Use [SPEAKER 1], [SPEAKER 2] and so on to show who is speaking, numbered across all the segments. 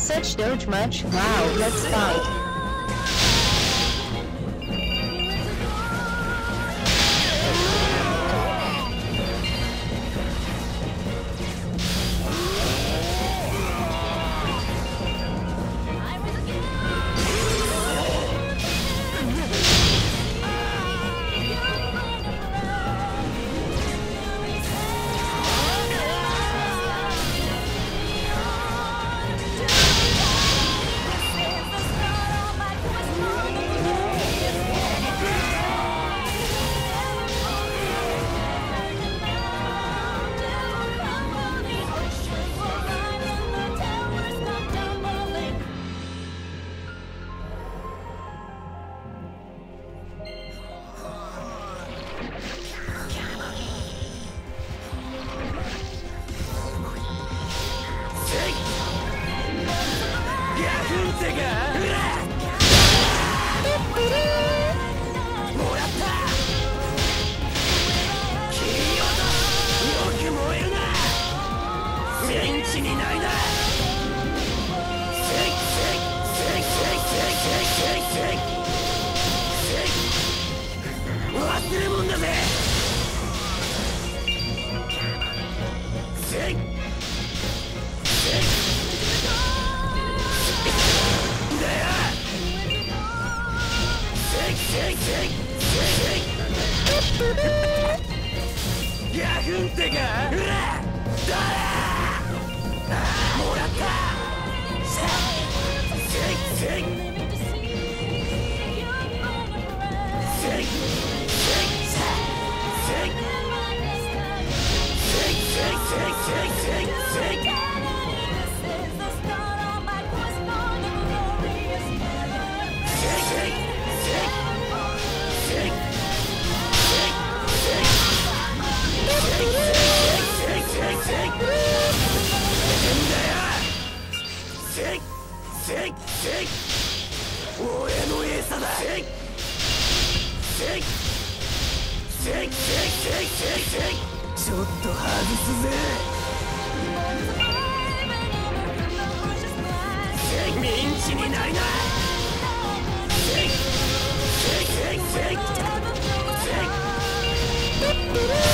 [SPEAKER 1] Such doge much? Wow, let's fight.
[SPEAKER 2] んてか。うらもらった。さあせいせいせいせいせいせいせいせいせいせいせい俺の餌だちょっと外すぜミンチになりなセイセイセイセイセイ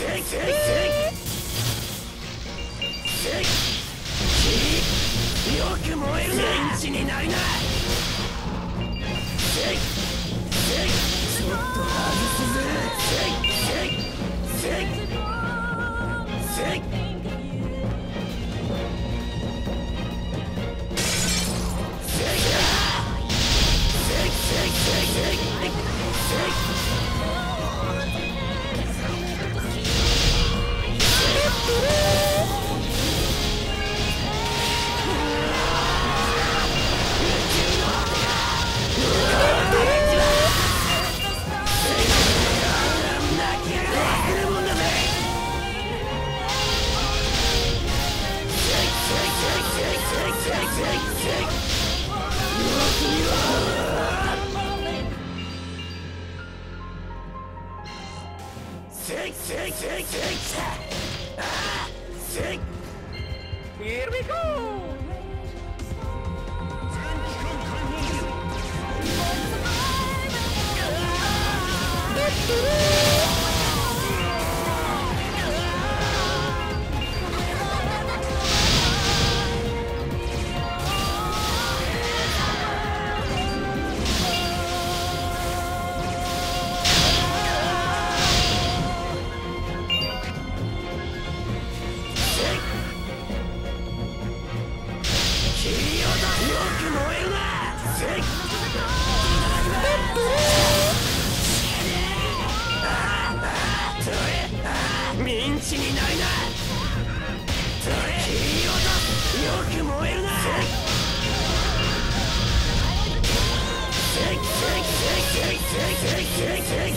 [SPEAKER 2] よく燃えるなレンチになりな Here we go! Do-do-do! Shake it!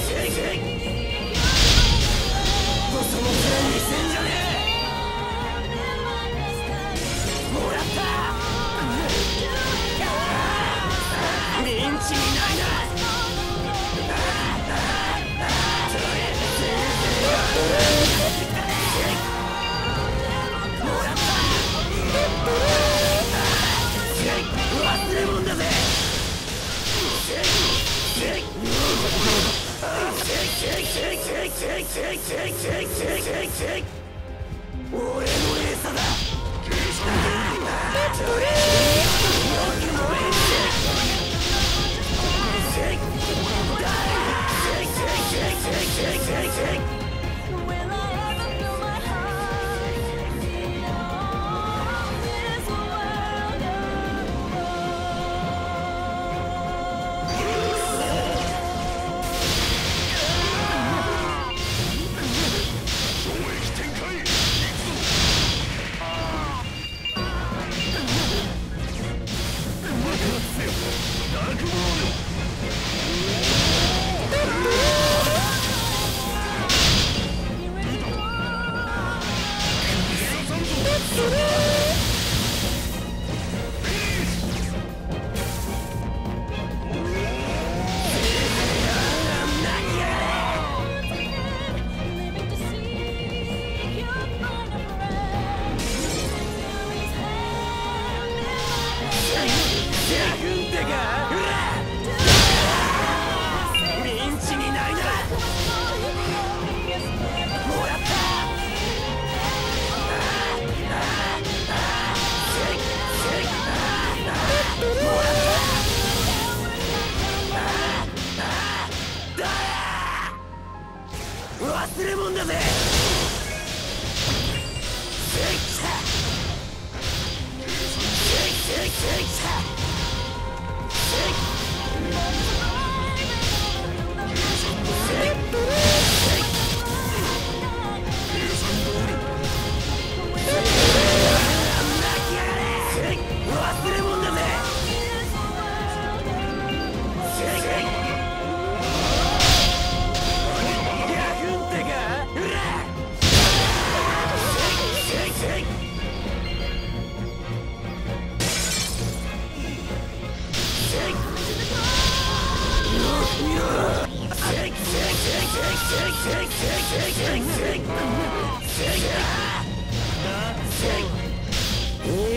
[SPEAKER 2] 二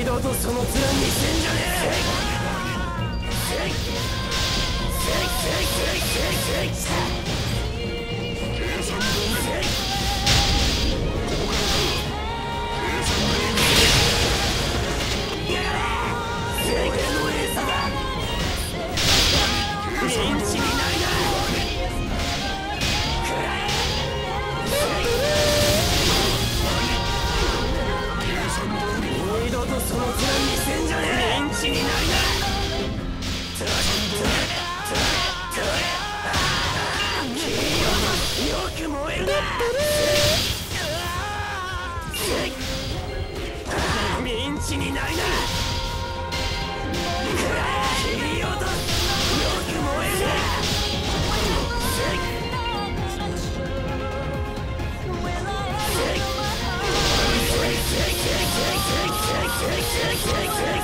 [SPEAKER 2] 度とその面見せんじゃねえ take, take, take.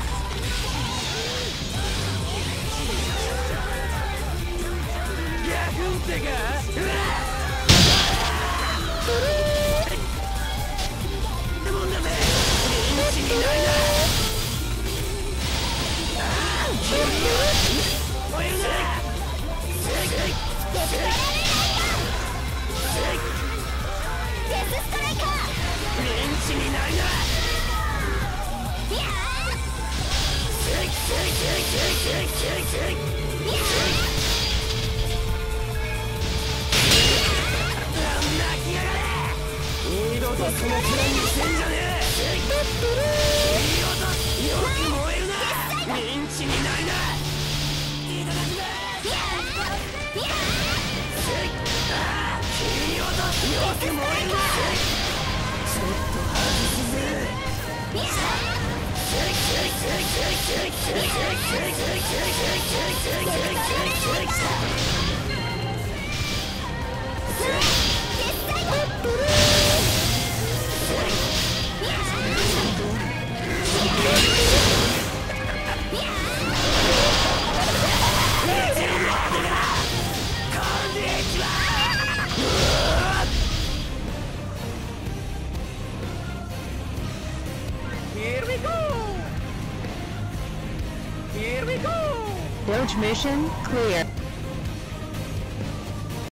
[SPEAKER 2] になるな。きす。をとよく燃えるな。Let's go!
[SPEAKER 1] Transmission clear.